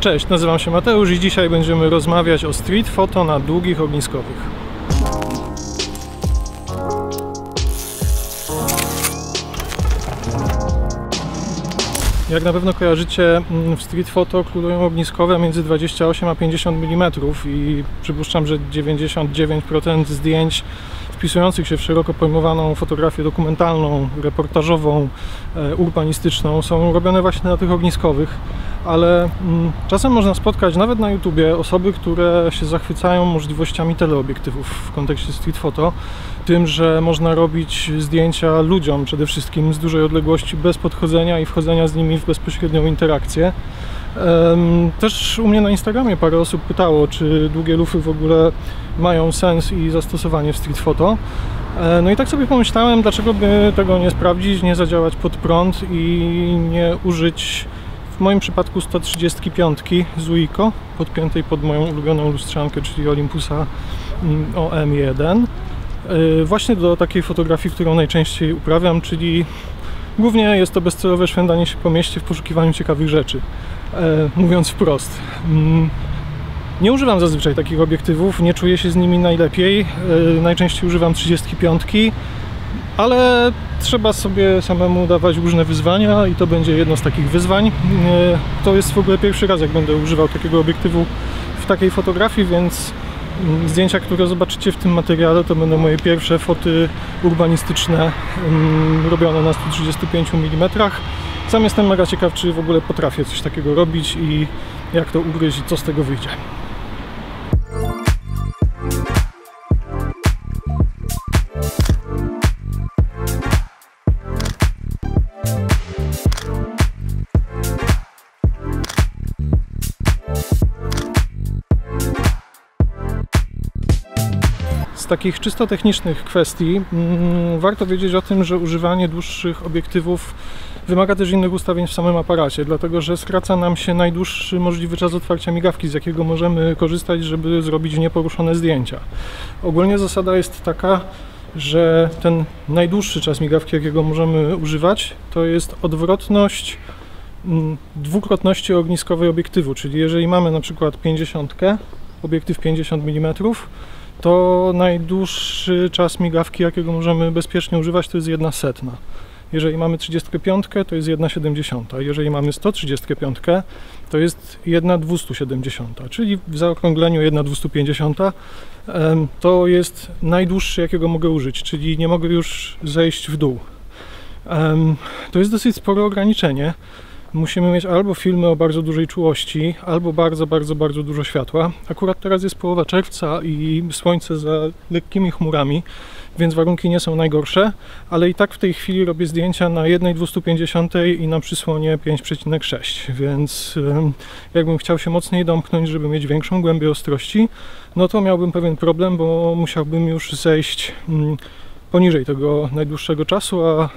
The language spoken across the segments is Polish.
Cześć, nazywam się Mateusz i dzisiaj będziemy rozmawiać o street foto na długich ogniskowych. Jak na pewno kojarzycie, mm, w street photo królują ogniskowe między 28 a 50 mm i przypuszczam, że 99% zdjęć wpisujących się w szeroko pojmowaną fotografię dokumentalną, reportażową, e, urbanistyczną są robione właśnie na tych ogniskowych, ale mm, czasem można spotkać nawet na YouTubie osoby, które się zachwycają możliwościami teleobiektywów w kontekście street photo, tym, że można robić zdjęcia ludziom przede wszystkim z dużej odległości bez podchodzenia i wchodzenia z nimi w bezpośrednią interakcję. Też u mnie na Instagramie parę osób pytało, czy długie lufy w ogóle mają sens i zastosowanie w street photo. E, no i tak sobie pomyślałem, dlaczego by tego nie sprawdzić, nie zadziałać pod prąd i nie użyć w moim przypadku 135 z Uiko, podpiętej pod moją ulubioną lustrzankę, czyli Olympusa mm, OM1. E, właśnie do takiej fotografii, którą najczęściej uprawiam, czyli głównie jest to bezcelowe szwendanie się po mieście w poszukiwaniu ciekawych rzeczy. E, mówiąc wprost. Mm, nie używam zazwyczaj takich obiektywów, nie czuję się z nimi najlepiej. E, najczęściej używam 35, ale trzeba sobie samemu dawać różne wyzwania i to będzie jedno z takich wyzwań. To jest w ogóle pierwszy raz, jak będę używał takiego obiektywu w takiej fotografii, więc mm, zdjęcia, które zobaczycie w tym materiale, to będą moje pierwsze foty urbanistyczne mm, robione na 135 mm. Sam jestem mega ciekaw, czy w ogóle potrafię coś takiego robić i jak to ugryźć i co z tego wyjdzie. Takich czysto technicznych kwestii mm, warto wiedzieć o tym, że używanie dłuższych obiektywów wymaga też innych ustawień w samym aparacie, dlatego że skraca nam się najdłuższy możliwy czas otwarcia migawki, z jakiego możemy korzystać, żeby zrobić nieporuszone zdjęcia. Ogólnie zasada jest taka, że ten najdłuższy czas migawki, jakiego możemy używać, to jest odwrotność mm, dwukrotności ogniskowej obiektywu, czyli jeżeli mamy na przykład 50, obiektyw 50 mm, to najdłuższy czas migawki, jakiego możemy bezpiecznie używać, to jest jedna setna. Jeżeli mamy 35, to jest 1,70. Jeżeli mamy 135, to jest 1,270, czyli w zaokrągleniu 1,250 to jest najdłuższy, jakiego mogę użyć, czyli nie mogę już zejść w dół. To jest dosyć spore ograniczenie. Musimy mieć albo filmy o bardzo dużej czułości, albo bardzo, bardzo, bardzo dużo światła. Akurat teraz jest połowa czerwca i słońce za lekkimi chmurami, więc warunki nie są najgorsze, ale i tak w tej chwili robię zdjęcia na 1,250 i na przysłonie 5,6, więc jakbym chciał się mocniej domknąć, żeby mieć większą głębię ostrości, no to miałbym pewien problem, bo musiałbym już zejść mm, poniżej tego najdłuższego czasu, a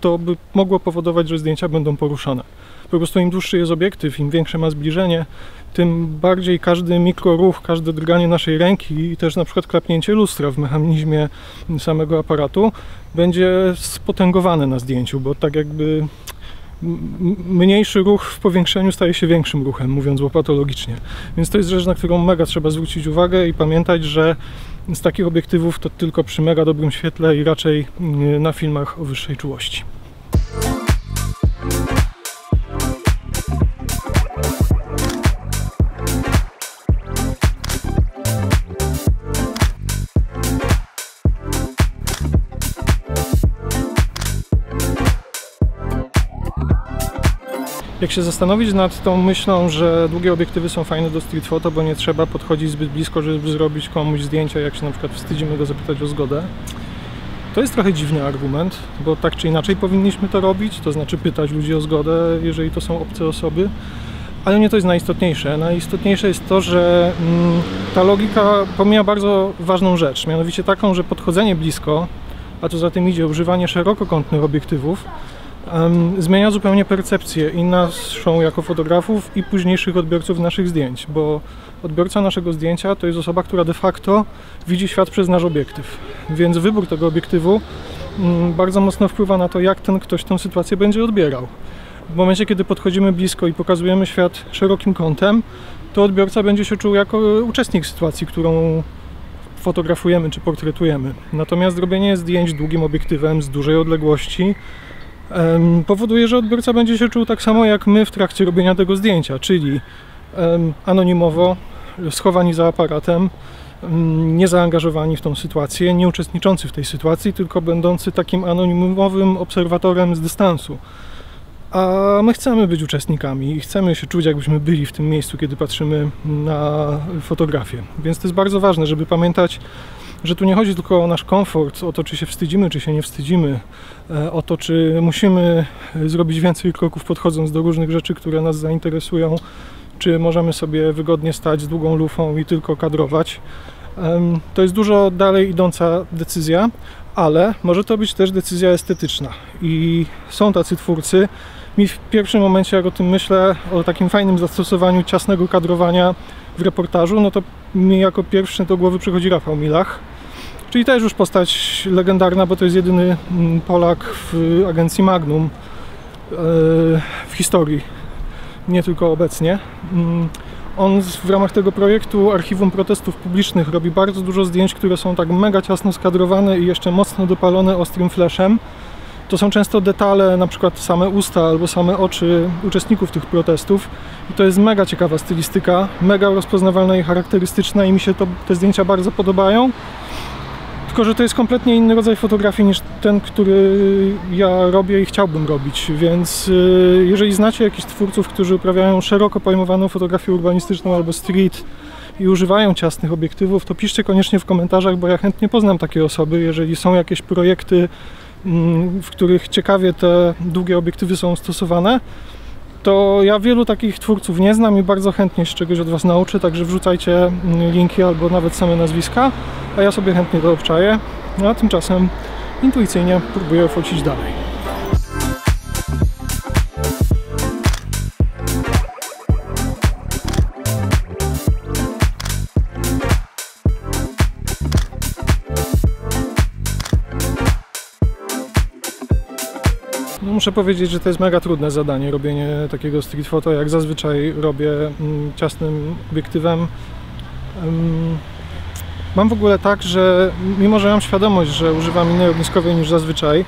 to by mogło powodować, że zdjęcia będą poruszone. Po prostu im dłuższy jest obiektyw, im większe ma zbliżenie, tym bardziej każdy mikroruch, każde drganie naszej ręki i też na przykład klapnięcie lustra w mechanizmie samego aparatu będzie spotęgowane na zdjęciu, bo tak jakby mniejszy ruch w powiększeniu staje się większym ruchem, mówiąc łopatologicznie. Więc to jest rzecz, na którą mega trzeba zwrócić uwagę i pamiętać, że z takich obiektywów to tylko przy mega dobrym świetle i raczej na filmach o wyższej czułości. Jak się zastanowić nad tą myślą, że długie obiektywy są fajne do street photo, bo nie trzeba podchodzić zbyt blisko, żeby zrobić komuś zdjęcia, jak się na przykład wstydzimy go zapytać o zgodę, to jest trochę dziwny argument, bo tak czy inaczej powinniśmy to robić, to znaczy pytać ludzi o zgodę, jeżeli to są obce osoby, ale nie to jest najistotniejsze. Najistotniejsze jest to, że mm, ta logika pomija bardzo ważną rzecz, mianowicie taką, że podchodzenie blisko, a co za tym idzie używanie szerokokątnych obiektywów, zmienia zupełnie percepcję i naszą jako fotografów i późniejszych odbiorców naszych zdjęć, bo odbiorca naszego zdjęcia to jest osoba, która de facto widzi świat przez nasz obiektyw. Więc wybór tego obiektywu mm, bardzo mocno wpływa na to, jak ten ktoś tę sytuację będzie odbierał. w momencie, kiedy podchodzimy blisko i pokazujemy świat szerokim kątem, to odbiorca będzie się czuł jako uczestnik sytuacji, którą fotografujemy czy portretujemy. Natomiast robienie zdjęć długim obiektywem z dużej odległości powoduje, że odbiorca będzie się czuł tak samo jak my w trakcie robienia tego zdjęcia, czyli anonimowo, schowani za aparatem, em, niezaangażowani w tą sytuację, nie uczestniczący w tej sytuacji, tylko będący takim anonimowym obserwatorem z dystansu. A my chcemy być uczestnikami i chcemy się czuć, jakbyśmy byli w tym miejscu, kiedy patrzymy na fotografię. Więc to jest bardzo ważne, żeby pamiętać, że tu nie chodzi tylko o nasz komfort, o to, czy się wstydzimy, czy się nie wstydzimy, e, o to, czy musimy zrobić więcej kroków podchodząc do różnych rzeczy, które nas zainteresują, czy możemy sobie wygodnie stać z długą lufą i tylko kadrować. To jest dużo dalej idąca decyzja, ale może to być też decyzja estetyczna. I są tacy twórcy. Mi w pierwszym momencie, jak o tym myślę, o takim fajnym zastosowaniu ciasnego kadrowania w reportażu, no to mi jako pierwszy do głowy przychodzi Rafał Milach. Czyli też już postać legendarna, bo to jest jedyny mm, Polak w agencji Magnum e, w historii, nie tylko obecnie. Mm, On w ramach tego projektu Archiwum Protestów Publicznych robi bardzo dużo zdjęć, które są tak mega ciasno skadrowane i jeszcze mocno dopalone ostrym flashem. To są często detale, na przykład same usta albo same oczy uczestników tych protestów. I to jest mega ciekawa stylistyka, mega rozpoznawalna i charakterystyczna i mi się to, te zdjęcia bardzo podobają. Tylko, że to jest kompletnie inny rodzaj fotografii niż ten, który ja robię i chciałbym robić. Więc y, jeżeli znacie jakichś twórców, którzy uprawiają szeroko pojmowaną fotografię urbanistyczną albo street i używają ciasnych obiektywów, to piszcie koniecznie w komentarzach, bo ja chętnie poznam takie osoby. Jeżeli są jakieś projekty, w których ciekawie te długie obiektywy są stosowane, to ja wielu takich twórców nie znam i bardzo chętnie się czegoś od Was nauczę, także wrzucajcie mm, linki albo nawet same nazwiska, a ja sobie chętnie to obczaję, no a tymczasem intuicyjnie próbuję focić dalej. Muszę powiedzieć, że to jest mega trudne zadanie, robienie takiego street photo, jak zazwyczaj robię mm, ciasnym obiektywem. Mam w ogóle tak, że mimo, że mam świadomość, że używam innej ogniskowej niż zazwyczaj,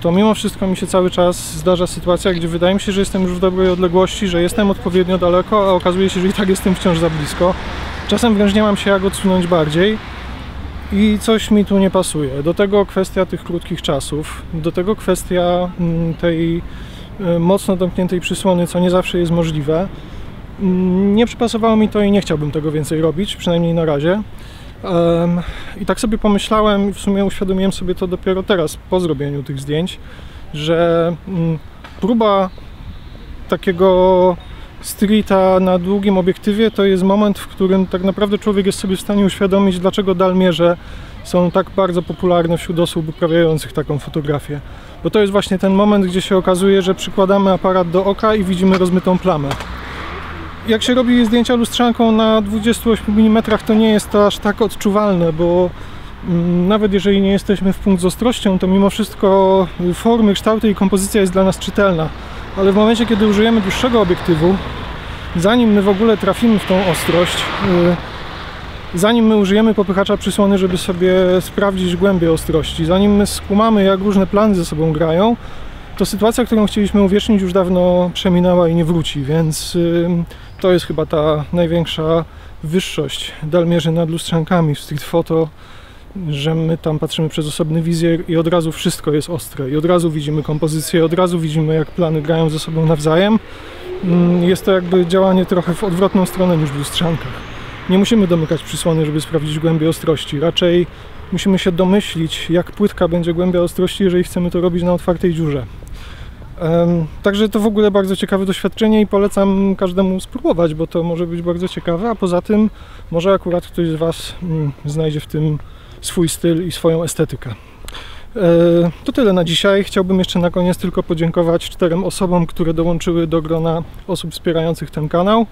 to mimo wszystko mi się cały czas zdarza sytuacja, gdzie wydaje mi się, że jestem już w dobrej odległości, że jestem odpowiednio daleko, a okazuje się, że i tak jestem wciąż za blisko. Czasem wręcz nie mam się jak odsunąć bardziej i coś mi tu nie pasuje. Do tego kwestia tych krótkich czasów, do tego kwestia mm, tej e, mocno domkniętej przysłony, co nie zawsze jest możliwe. Mm, Nie przypasowało mi to i nie chciałbym tego więcej robić, przynajmniej na razie. I tak sobie pomyślałem, w sumie uświadomiłem sobie to dopiero teraz, po zrobieniu tych zdjęć, że mm, próba takiego streeta na długim obiektywie to jest moment, w którym tak naprawdę człowiek jest sobie w stanie uświadomić, dlaczego dalmierze są tak bardzo popularne wśród osób uprawiających taką fotografię. Bo to jest właśnie ten moment, gdzie się okazuje, że przykładamy aparat do oka i widzimy rozmytą plamę. Jak się robi zdjęcia lustrzanką na 28 mm, to nie jest to aż tak odczuwalne, bo mm, nawet jeżeli nie jesteśmy w punkt z ostrością, to mimo wszystko formy, kształty i kompozycja jest dla nas czytelna. Ale w momencie, kiedy użyjemy dłuższego obiektywu, zanim my w ogóle trafimy w tą ostrość, y, zanim my użyjemy popychacza przysłony, żeby sobie sprawdzić głębię ostrości, zanim my skumamy, jak różne plany ze sobą grają, to sytuacja, którą chcieliśmy uwiecznić, już dawno przeminęła i nie wróci, więc ym, to jest chyba ta największa wyższość Dalmierzy nad lustrzankami w street photo, że my tam patrzymy przez osobny wizjer i od razu wszystko jest ostre i od razu widzimy kompozycję, od razu widzimy jak plany grają ze sobą nawzajem. Mm, Jest to jakby działanie trochę w odwrotną stronę niż w lustrzankach. Nie musimy domykać przysłony, żeby sprawdzić głębię ostrości. Raczej musimy się domyślić, jak płytka będzie głębia ostrości, jeżeli chcemy to robić na otwartej dziurze. Także to w ogóle bardzo ciekawe doświadczenie i polecam każdemu spróbować, bo to może być bardzo ciekawe, a poza tym może akurat ktoś z Was mm, znajdzie w tym swój styl i swoją estetykę. E, To tyle na dzisiaj. Chciałbym jeszcze na koniec tylko podziękować czterem osobom, które dołączyły do grona osób wspierających ten kanał.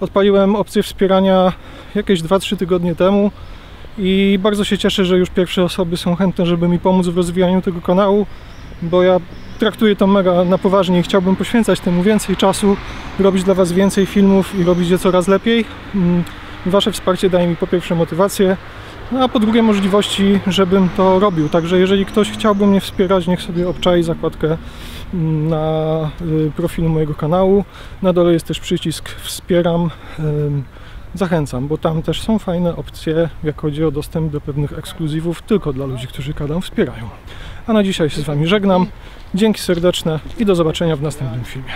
Odpaliłem opcję wspierania jakieś 2-3 tygodnie temu i bardzo się cieszę, że już pierwsze osoby są chętne, żeby mi pomóc w rozwijaniu tego kanału, bo ja traktuję to mega na poważnie i chciałbym poświęcać temu więcej czasu, robić dla Was więcej filmów i robić je coraz lepiej. Mm, Wasze wsparcie daje mi po pierwsze motywację, no a po drugie możliwości, żebym to robił. Także jeżeli ktoś chciałby mnie wspierać, niech sobie obczai zakładkę na y, profilu mojego kanału. Na dole jest też przycisk wspieram. Zachęcam, bo tam też są fajne opcje, jak chodzi o dostęp do pewnych ekskluzywów tylko dla ludzi, którzy kanał wspierają. A na dzisiaj się z Wami żegnam. Dzięki serdeczne i do zobaczenia w następnym filmie.